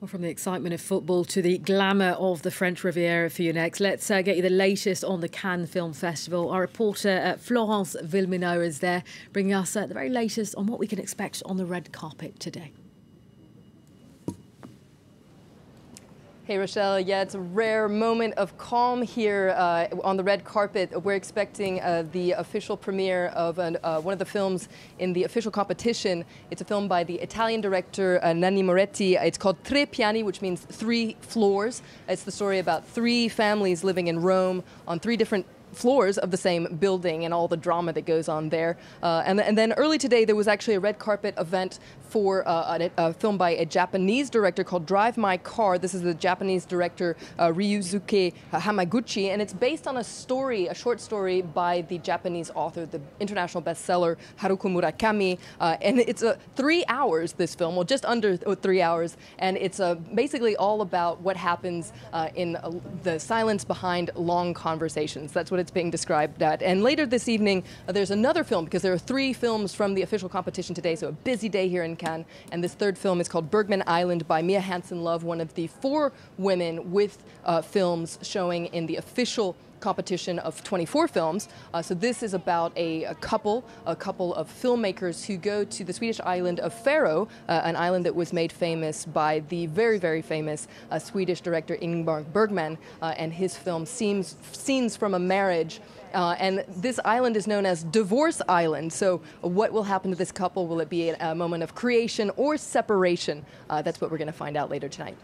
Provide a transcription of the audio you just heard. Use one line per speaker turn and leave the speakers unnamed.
Well, from the excitement of football to the glamour of the French Riviera for you next, let's uh, get you the latest on the Cannes Film Festival. Our reporter uh, Florence Villeminot is there, bringing us uh, the very latest on what we can expect on the red carpet today.
Hey, Rochelle. Yeah, it's a rare moment of calm here uh, on the red carpet. We're expecting uh, the official premiere of an, uh, one of the films in the official competition. It's a film by the Italian director uh, Nanni Moretti. It's called Tre Piani, which means three floors. It's the story about three families living in Rome on three different floors of the same building and all the drama that goes on there. Uh, and, and, then early today, there was actually a red carpet event for uh, a, a, film by a Japanese director called Drive My Car. This is the Japanese director uh, Ryusuke Hamaguchi, and it's based on a story, a short story by the Japanese author, the international bestseller Haruki Murakami. Uh, and it's uh, three hours, this film, well, just under uh, three hours, and it's basically all about what happens in the silence behind long conversations. That's what it's being described at. And later this evening, uh, there's another film because there are three films from the official competition today, so a busy day here in Cannes. And this third film is called Bergman Island by Mia Hansen-Løve, one of the four women with uh, films showing in the official competition of 24 films. Uh, so this is about a, a, couple, a couple of filmmakers who go to the Swedish island of Fårö, uh, an island that was made famous by the very, very famous uh, Swedish director Ingmar Bergman uh, and his film Scenes, Scenes from a Marriage. Uh, and this island is known as Divorce Island. So, what will happen to this couple? Will it be a, a moment of creation or separation? Uh, that's what we're going to find out later tonight.